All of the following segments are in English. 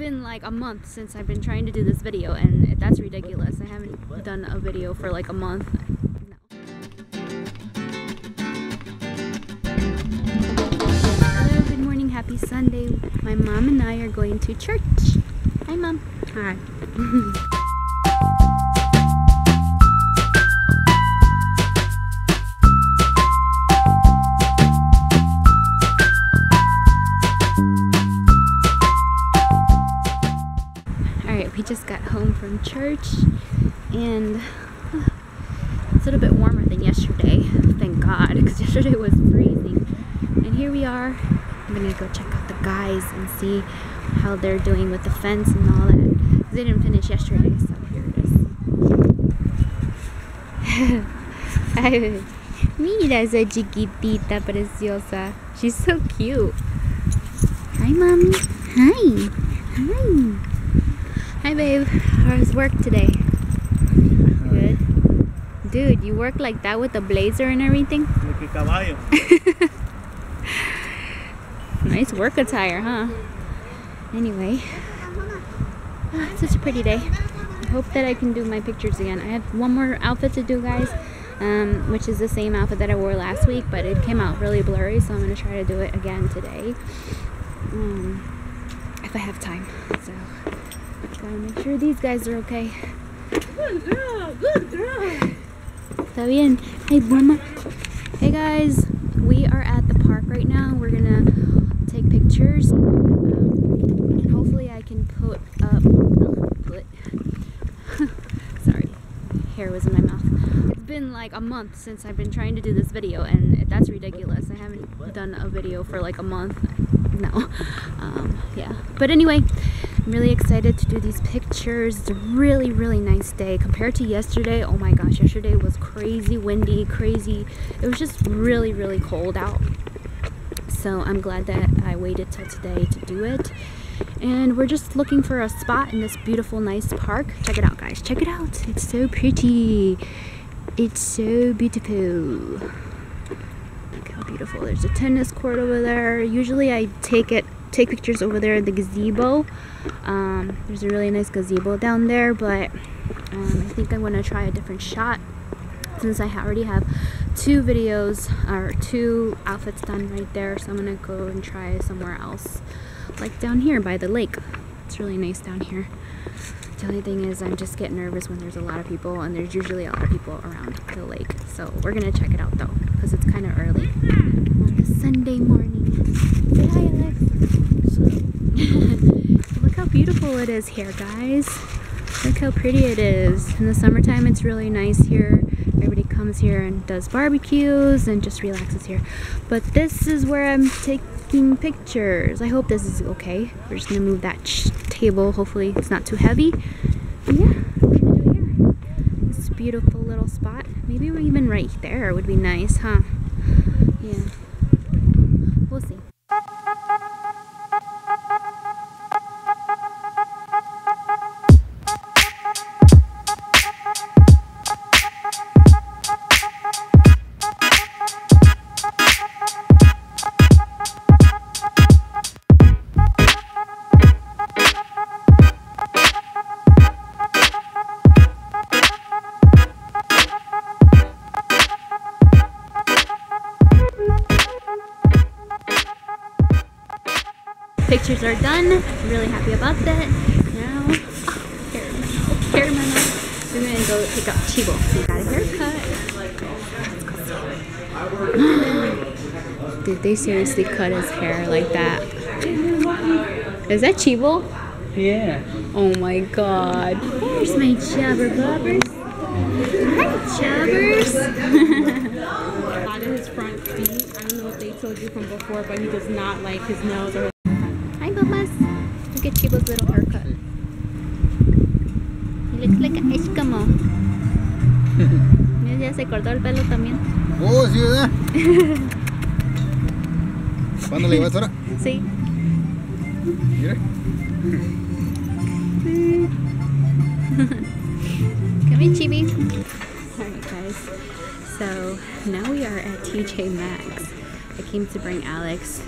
been like a month since I've been trying to do this video and that's ridiculous. I haven't done a video for like a month. Hello, good morning, happy Sunday. My mom and I are going to church. Hi mom. Hi. church and uh, it's a little bit warmer than yesterday. Thank God, because yesterday was freezing. And here we are. I'm gonna go check out the guys and see how they're doing with the fence and all that. They didn't finish yesterday, so here it is. Mira esa chiquitita preciosa. She's so cute. Hi, mommy. Hi. Hi. Hi, babe. How's work today? Good. Dude, you work like that with a blazer and everything? Como que caballo. Nice work attire, huh? Anyway, ah, such a pretty day. I hope that I can do my pictures again. I have one more outfit to do, guys, um, which is the same outfit that I wore last week, but it came out really blurry, so I'm going to try to do it again today. Um, if I have time. So, gotta make sure these guys are okay. Good girl, good girl. Está bien. Hey, mama. Hey, guys. We are at the park right now. We're gonna take pictures. Um, and hopefully, I can put up. Put. Sorry, hair was in my mouth. It's been like a month since I've been trying to do this video, and that's ridiculous. I haven't done a video for like a month. No. Um, yeah. But anyway, I'm really excited to do these pictures. It's a really, really nice day compared to yesterday. Oh my gosh, yesterday was crazy windy, crazy. It was just really, really cold out. So I'm glad that I waited till today to do it. And we're just looking for a spot in this beautiful, nice park. Check it out, guys. Check it out. It's so pretty. It's so beautiful. Look how beautiful. There's a tennis court over there. Usually I take it take pictures over there the gazebo. Um, there's a really nice gazebo down there, but um, I think I want to try a different shot since I already have two videos or two outfits done right there. So I'm gonna go and try somewhere else, like down here by the lake. It's really nice down here. The only thing is, I'm just get nervous when there's a lot of people, and there's usually a lot of people around the lake. So we're gonna check it out though, because it's kind of early on a Sunday morning. Say hi, Alex. Look how beautiful it is here, guys. Look how pretty it is. In the summertime, it's really nice here. Everybody comes here and does barbecues and just relaxes here. But this is where I'm taking pictures. I hope this is okay. We're just gonna move that table. Hopefully, it's not too heavy. Yeah, here. This beautiful little spot. Maybe even right there would be nice, huh? Yeah. Pictures are done. I'm really happy about that. Now, oh, hair in my. Hair in. We're gonna go pick up Chibo. He got a haircut. Did they seriously cut his hair like that? Is that Chibo? Yeah. Oh my god. There's my chubber bobbers. Hi, chubbers. out of his front feet. I don't know if they told you from before, but he does not like his nose or Se cortó el pelo también. Oh, sí, ¿verdad? ¿Cuándo le llevas ahora? Sí. Mira. Come here, Chibi. Alright, guys. So now we are at TJ Maxx. I came to bring Alex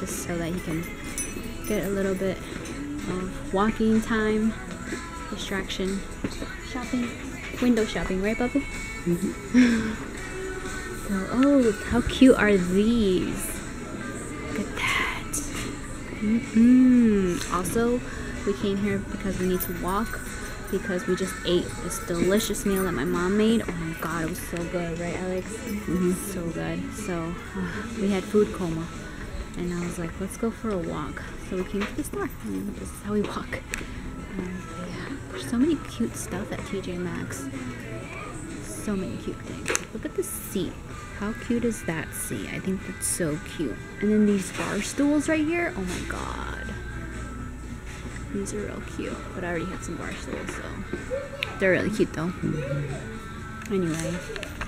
just so that he can get a little bit of walking time, distraction, shopping, window shopping, right, Bubba? so, oh, how cute are these? Look at that. Mm-mm. Also, we came here because we need to walk because we just ate this delicious meal that my mom made. Oh my god, it was so good, right, Alex? So good. So, we had food coma. And I was like, let's go for a walk. So we came to the store, and this is how we walk. Um, yeah, there's so many cute stuff at TJ Maxx. So many cute things. Look at the seat. How cute is that seat? I think that's so cute. And then these bar stools right here. Oh my god. These are real cute. But I already had some bar stools, so they're really cute though. Anyway,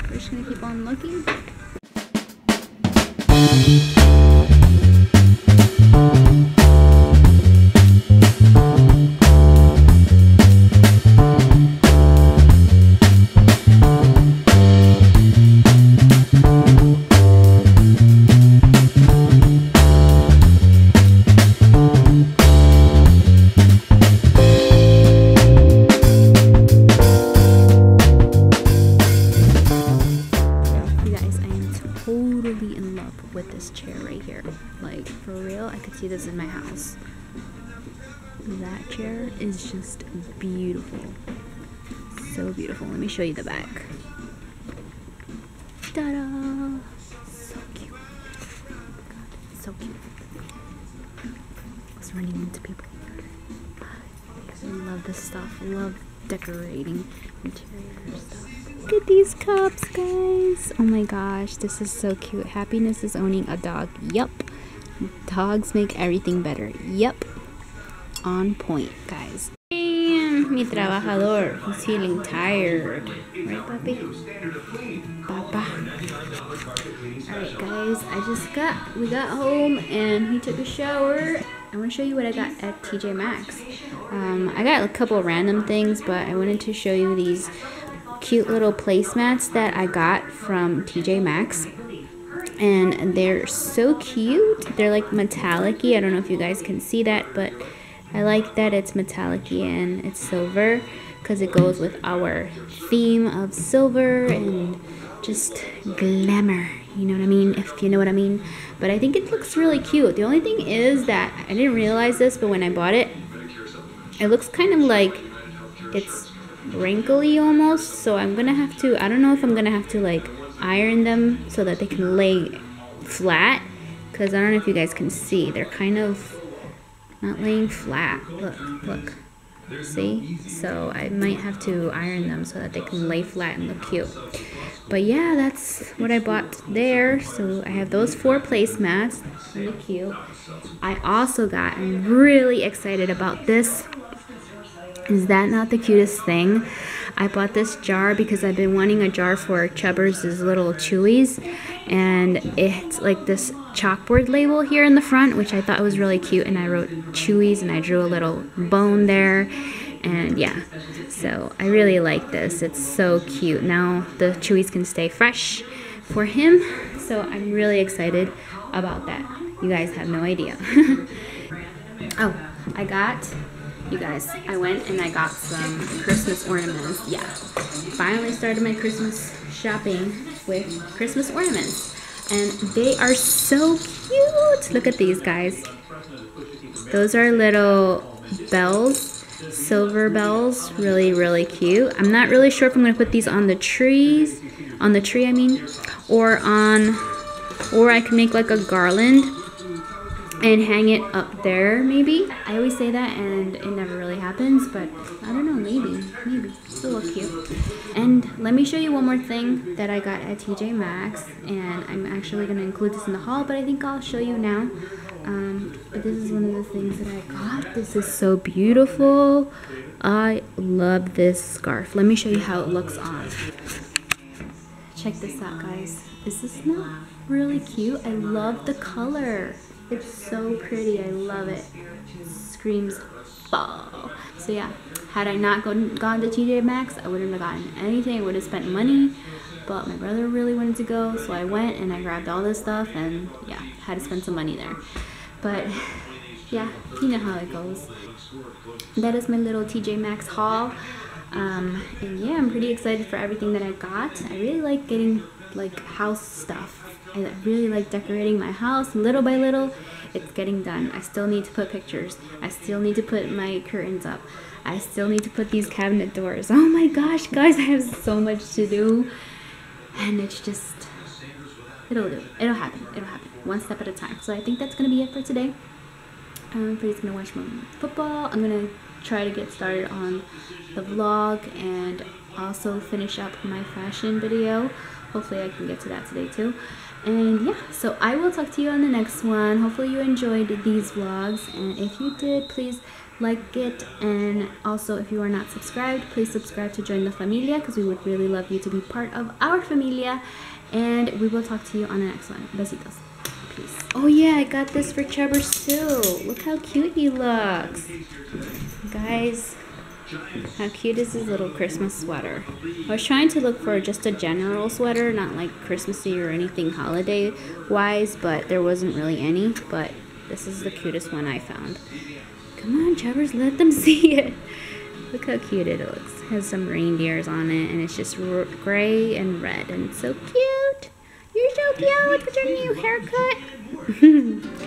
we're just gonna keep on looking. That chair is just beautiful. So beautiful. Let me show you the back. Ta-da! So cute. God, so cute. I was running into people. I love this stuff. I love decorating interior stuff. Look at these cups, guys. Oh my gosh, this is so cute. Happiness is owning a dog. Yup. Dogs make everything better. Yup. On point, guys. Damn, mi trabajador. He's feeling tired. Right, puppy? Papa. Alright, guys. I just got, we got home and he took a shower. I want to show you what I got at TJ Maxx. Um, I got a couple random things, but I wanted to show you these cute little placemats that I got from TJ Maxx. And they're so cute. They're like metallic I don't know if you guys can see that, but I like that it's metallic and it's silver because it goes with our theme of silver and just glamour. You know what I mean? If you know what I mean. But I think it looks really cute. The only thing is that I didn't realize this, but when I bought it, it looks kind of like it's wrinkly almost. So I'm gonna have to. I don't know if I'm gonna have to like iron them so that they can lay flat. Cause I don't know if you guys can see. They're kind of not laying flat. Look, look. See? So I might have to iron them so that they can lay flat and look cute. But yeah, that's what I bought there. So I have those four placemats. Really cute. I also got, I'm really excited about this. Is that not the cutest thing? I bought this jar because I've been wanting a jar for Chubbers' little chewies. And it's like this chalkboard label here in the front, which I thought was really cute. And I wrote chewies and I drew a little bone there. And yeah, so I really like this. It's so cute. Now the chewies can stay fresh for him. So I'm really excited about that. You guys have no idea. oh, I got you guys, I went and I got some Christmas ornaments. Yeah, finally started my Christmas shopping with Christmas ornaments. And they are so cute. Look at these guys. Those are little bells, silver bells. Really, really cute. I'm not really sure if I'm going to put these on the trees, on the tree, I mean, or on, or I can make like a garland and hang it up there maybe. I always say that and it never really happens but i don't know maybe maybe. Still look cute. And let me show you one more thing that i got at tj maxx and i'm actually going to include this in the haul but i think i'll show you now. Um, but this is one of the things that i got. This is so beautiful. I love this scarf. Let me show you how it looks on. Check this out guys. Is this not really cute. I love the color it's so pretty. I love it. screams fall. So yeah, had I not gone, gone to TJ Maxx, I wouldn't have gotten anything. I would have spent money. But my brother really wanted to go, so I went and I grabbed all this stuff and yeah, had to spend some money there. But yeah, you know how it goes. that is my little TJ Maxx haul. Um, and yeah, I'm pretty excited for everything that I got. I really like getting like house stuff. I really like decorating my house little by little. It's getting done. I still need to put pictures. I still need to put my curtains up. I still need to put these cabinet doors. Oh my gosh, guys, I have so much to do. And it's just, it'll do. It'll happen. It'll happen. One step at a time. So I think that's going to be it for today. Um, I'm pretty gonna watch more football. I'm gonna try to get started on the vlog and also finish up my fashion video. Hopefully I can get to that today too. And yeah, so I will talk to you on the next one. Hopefully you enjoyed these vlogs and if you did, please like it and also if you are not subscribed, please subscribe to join the familia because we would really love you to be part of our familia and we will talk to you on the next one. Besitos. Peace. Oh yeah, I got this for Chubbers too. Look how cute he looks. Guys, how cute is his little Christmas sweater? I was trying to look for just a general sweater, not like Christmassy or anything holiday wise, but there wasn't really any. But this is the cutest one I found. Come on, Chubbers, let them see it. Look how cute it looks. It has some reindeers on it, and it's just gray and red, and so cute. So with your new haircut.